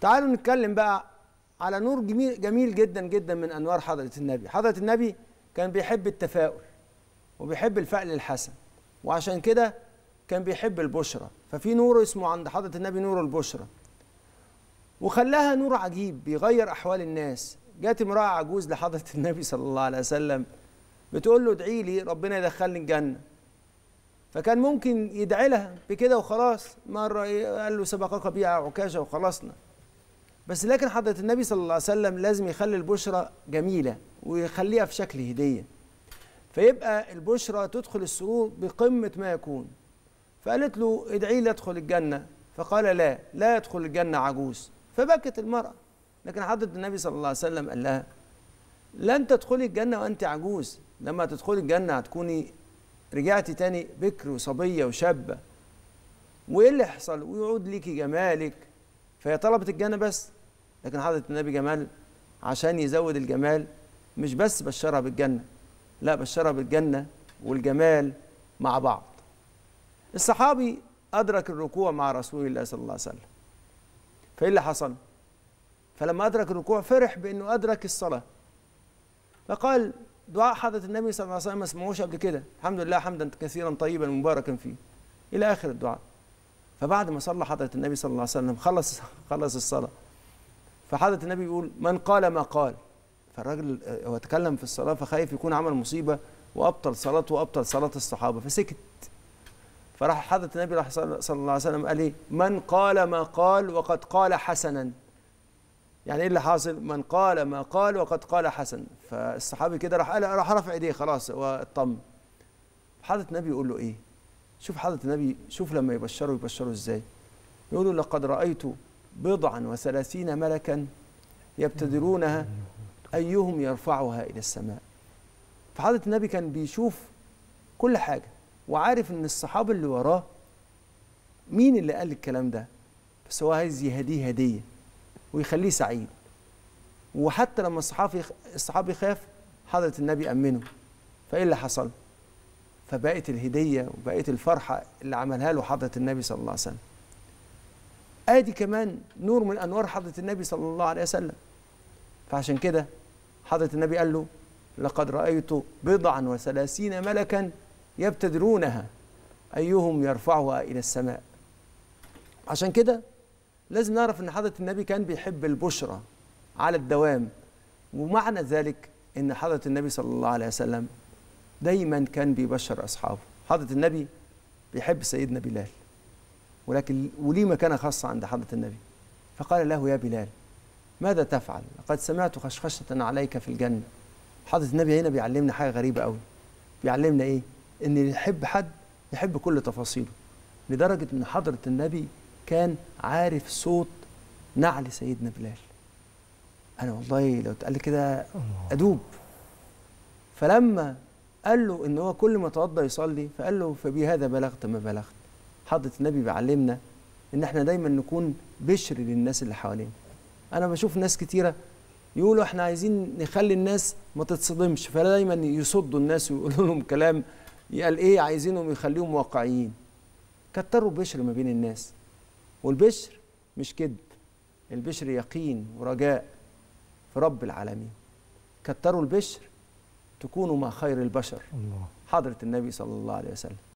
تعالوا نتكلم بقى على نور جميل, جميل جدا جدا من أنوار حضرة النبي. حضرة النبي كان بيحب التفاؤل وبيحب الفعل الحسن وعشان كده كان بيحب البشرى. ففي نور اسمه عند حضرة النبي نور البشرى. وخلاها نور عجيب بيغير أحوال الناس. جات امرأة عجوز لحضرة النبي صلى الله عليه وسلم بتقول له ادعي لي ربنا يدخلني الجنة فكان ممكن يدعي لها بكده وخلاص مرة إيه قال له سبقك بيع عكاشة وخلصنا. بس لكن حضرة النبي صلى الله عليه وسلم لازم يخلي البشرى جميلة ويخليها في شكل هدية. فيبقى البشرى تدخل السرور بقمة ما يكون. فقالت له ادعي لي أدخل الجنة. فقال لا لا يدخل الجنة عجوز. فبكت المرأة. لكن حضرة النبي صلى الله عليه وسلم قال لها لن تدخلي الجنة وأنت عجوز. لما تدخلي الجنة هتكوني رجعتي تاني بكر وصبية وشابة. وإيه اللي يحصل؟ ويعود ليكي جمالك. فهي طلبت الجنة بس لكن حضرة النبي جمال عشان يزود الجمال مش بس بشرها بالجنة لا بشرها بالجنة والجمال مع بعض. الصحابي أدرك الركوع مع رسول الله صلى الله عليه وسلم. فإيه اللي حصل؟ فلما أدرك الركوع فرح بأنه أدرك الصلاة. فقال دعاء حضرة النبي صلى الله عليه وسلم ما سمعوش قبل كده. الحمد لله حمدا كثيرا طيبا مباركا فيه. إلى آخر الدعاء. فبعد ما صلى حضرة النبي صلى الله عليه وسلم خلص خلص الصلاة. فحضرة النبي يقول من قال ما قال. فالراجل هو تكلم في الصلاة فخايف يكون عمل مصيبة وأبطل صلاته وأبطل صلاة الصحابة فسكت. فراح حضرة النبي راح صلى الله عليه وسلم قال إيه؟ من قال ما قال وقد قال حسنا. يعني إيه اللي حاصل؟ من قال ما قال وقد قال حسن. فالصحابي كده راح قال راح رفع إيديه خلاص هو اطمن حضرة النبي يقول له إيه؟ شوف حضرة النبي شوف لما يبشروا يبشروا إزاي؟ يقول له لقد رأيت بضعا وثلاثين ملكا يبتدرونها أيهم يرفعها إلى السماء. فحضرة النبي كان بيشوف كل حاجة وعارف إن الصحابة اللي وراه مين اللي قال الكلام ده؟ بس هو عايز يهديه هدية ويخليه سعيد. وحتى لما الصحابي الصحابي خاف حضرة النبي أمنه. فإيه اللي حصل؟ فبقت الهدية وبقت الفرحة اللي عملها له حضرة النبي صلى الله عليه وسلم. آدي كمان نور من أنوار حضرة النبي صلى الله عليه وسلم. فعشان كده حضرة النبي قال له لقد رأيت بضعا وثلاثين ملكا يبتدرونها. أيهم يرفعها إلى السماء. عشان كده لازم نعرف إن حضرة النبي كان بيحب البشرى على الدوام. ومعنى ذلك إن حضرة النبي صلى الله عليه وسلم دايما كان بيبشر أصحابه. حضرة النبي بيحب سيدنا بلال. ولكن وليه مكانة خاصة عند حضرة النبي؟ فقال له يا بلال ماذا تفعل؟ لقد سمعت خشخشة عليك في الجنة. حضرة النبي هنا بيعلمنا حاجة غريبة قوي بيعلمنا إيه؟ إن اللي يحب حد يحب كل تفاصيله. لدرجة إن حضرة النبي كان عارف صوت نعل سيدنا بلال. أنا والله لو اتقال كده أدوب. فلما قال له إن هو كل ما توضى يصلي فقال له فبهذا بلغت ما بلغت. حضرة النبي بيعلمنا إن إحنا دايما نكون بشر للناس اللي حوالينا. أنا بشوف ناس كتيرة يقولوا إحنا عايزين نخلي الناس ما تتصدمش فدايما يصدوا الناس ويقولوا لهم كلام قال إيه عايزينهم يخليهم واقعيين. كتروا بشر ما بين الناس. والبشر مش كذب البشر يقين ورجاء في رب العالمين. كتروا البشر تكونوا مع خير البشر. الله. حضرة النبي صلى الله عليه وسلم.